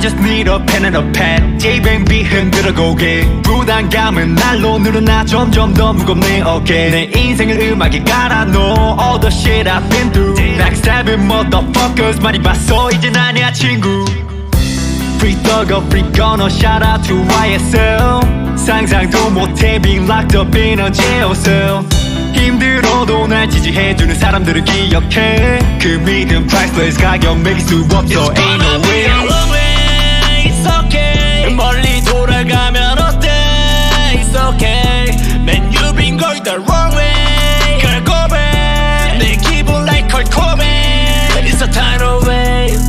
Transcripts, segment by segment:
just need a pen and a pad JBNB 흔들어 고개 부담감은 날로 늘어나 점점 더 무겁네 어깨 내 인생을 음악에 갈아 넣어 All the shit I've been through Backstabbing motherfuckers 많이 봤어 이젠 아니야 친구 Free thugger, free gunner, shout out to YSL 상상도 못해 being locked up in a jail cell 힘들어도 날 지지해주는 사람들을 기억해 그 믿음 priceless 가격 매길 수 없어 ain't no way, the wrong way. 그걸 고백. 내 기분 like Kurt Cobain. It's a tidal wave.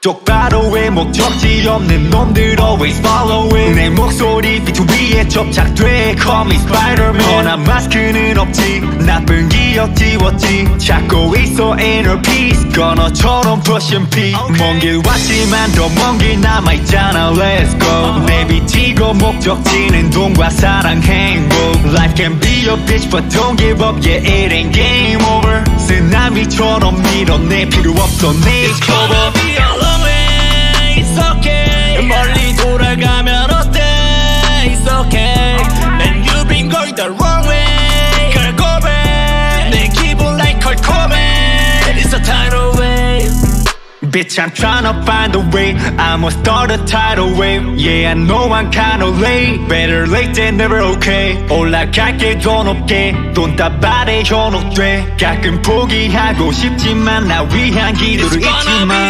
똑바로 해 목적지 없는 놈들 always follow it 내 목소리 B2B에 접착돼 Call me Spider-Man 허난 마스크는 없지 나쁜 기억 지웠지 찾고 있어 inner peace 건어처럼 pushing P 먼길 왔지만 더 먼 길 남아있잖아 Let's go 내비치고 목적지는 돈과 사랑 행복 Life can be a bitch but don't give up yeah it ain't game over 쓰나미처럼 밀어내 필요 없어 내 It's gonna cover Bitch, I'm tryna find a way. I'ma start a tidal wave. Yeah, I know I'm kinda late. Better late than never okay. 올라갈게 더 높게. 돈다발에 현혹돼. 가끔 포기하고 싶지만 나 위한 기도를 It's gonna be a 잊지마.